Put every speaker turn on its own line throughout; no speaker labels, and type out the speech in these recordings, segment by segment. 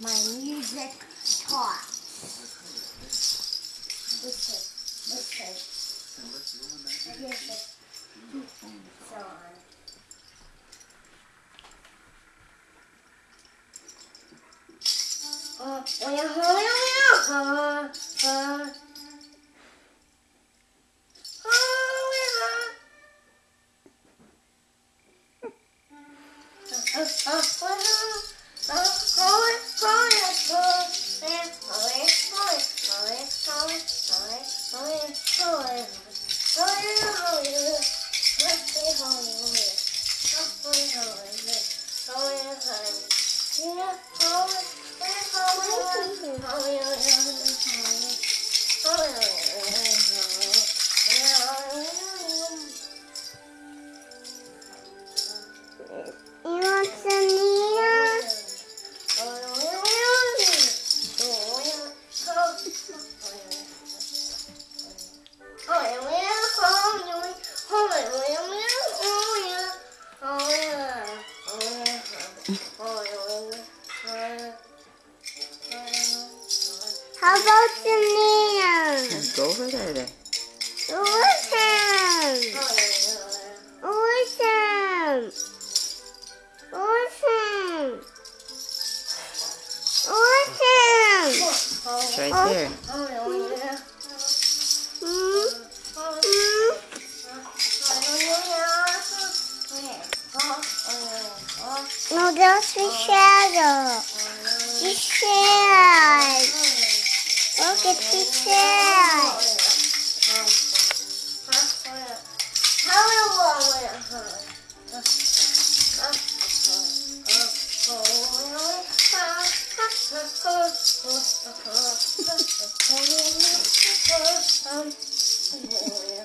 my music taught. Listen, listen. The song. Uh, oh oh oh uh, oh
over there.
Awesome! Awesome! Awesome! Awesome!
It's right there.
Hmm? Hmm? No, that's the shadow. The shadow get to tell. Thank you.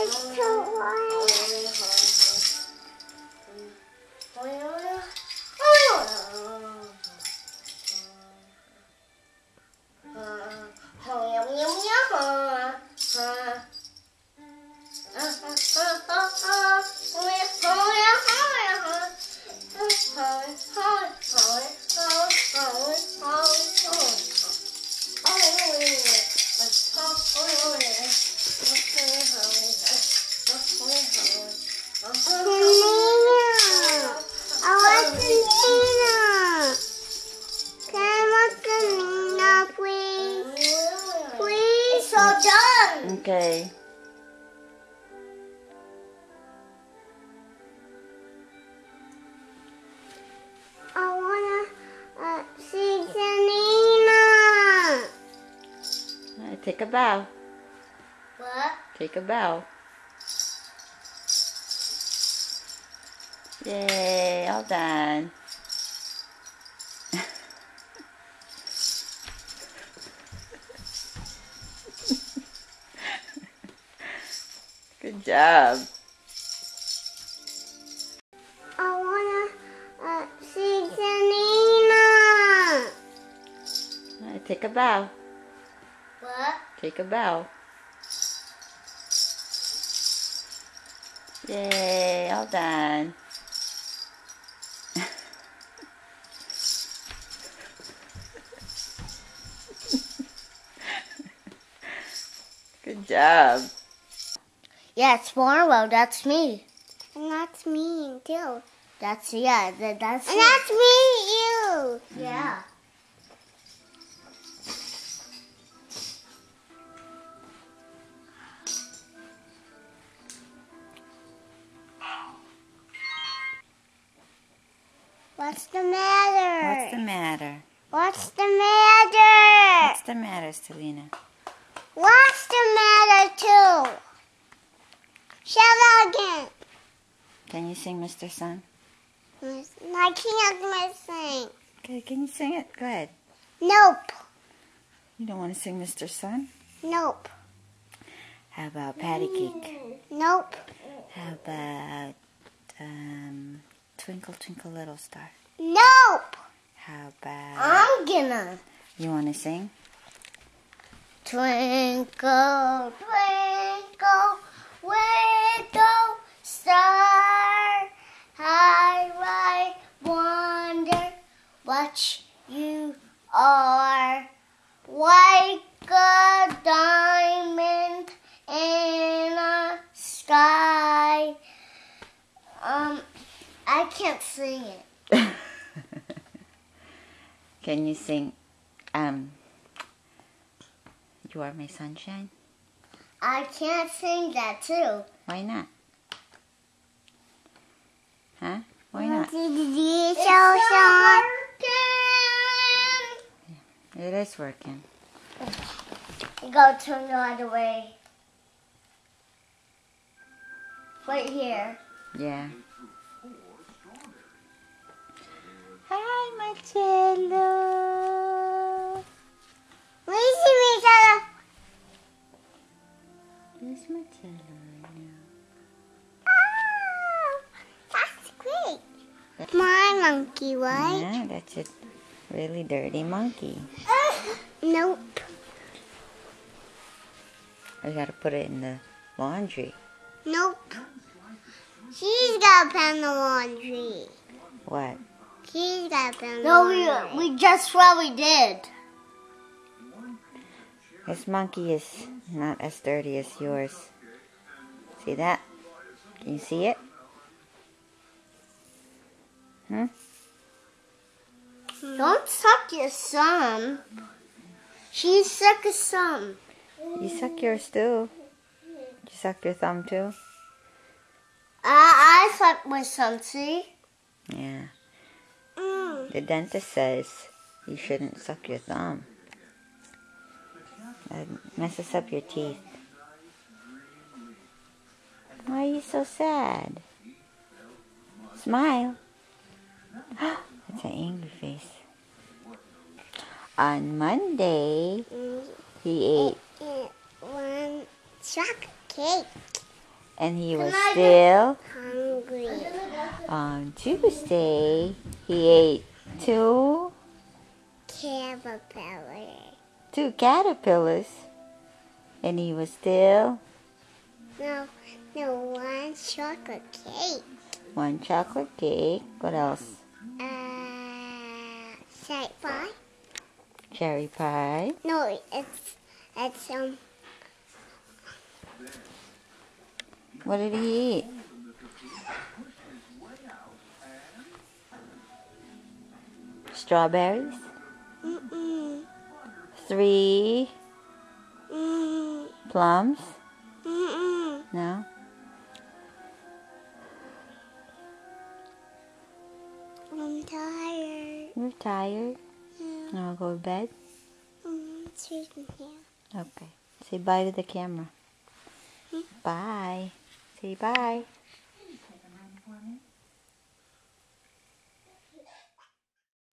I don't want.
Take a bow.
What?
Take a bow. Yay, all done. Good job.
I wanna uh, see Nina.
All right, take a bow.
What?
Take a bow. Yay, all done. Good job.
Yeah, it's Marlo. That's me.
And that's me too.
That's yeah. That's
And that's me, What's the matter?
What's the matter?
What's the matter?
What's the matter, Selena?
What's the matter too? Shout out again.
Can you sing Mr. Sun?
I can't sing.
Okay, can you sing it? Go ahead.
Nope.
You don't want to sing Mr. Sun?
Nope.
How about Patty Cake?
Nope.
How about um, Twinkle Twinkle Little Star?
Nope.
How about.
I'm gonna.
You want to sing?
Twinkle, twinkle, little star, how I wonder what you are. Like a diamond in a sky. Um, I can't sing it.
Can you sing? Um, you are my sunshine.
I can't sing that too.
Why not? Huh? Why not?
It's so
It is working.
You gotta turn the other way. Right here.
Yeah. Hi, Marcello.
Where's the Michelle?
Where's Marcello right now?
Oh, that's great. My monkey, right?
Yeah, that's a really dirty monkey.
Nope.
I gotta put it in the laundry.
Nope. She's got to pen in the laundry.
What?
She's got no, we, we just what we did.
This monkey is not as dirty as yours. See that? Can you see it? Hmm?
Don't suck your thumb. She suck a thumb.
You suck yours too. You suck your thumb too?
I, I suck my thumb, see?
Yeah. The dentist says you shouldn't suck your thumb. It messes up your teeth. Why are you so sad? Smile. That's an angry face. On Monday, he ate
One chocolate cake.
and he was still
Hungry.
on Tuesday. He ate two
Caterpillar.
two caterpillars and he was still
No, no, one chocolate cake.
one chocolate cake. What else?
Uh, cherry pie?
Cherry pie.
No, it's it's um
What did he eat? Strawberries.
mm-mm,
Three plums.
mm-mm.
No.
I'm tired.
You're tired.
Yeah,
Now go to bed.
mm, sleeping.
Okay. Say bye to the camera.
Hmm?
Bye. Say bye.